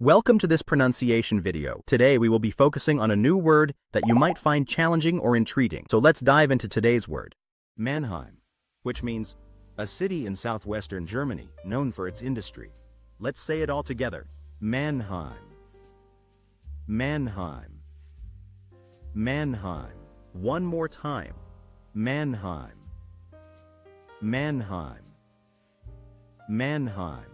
Welcome to this pronunciation video. Today we will be focusing on a new word that you might find challenging or intriguing. So let's dive into today's word. Mannheim, which means a city in southwestern Germany known for its industry. Let's say it all together. Mannheim. Mannheim. Mannheim. One more time. Mannheim. Mannheim. Mannheim.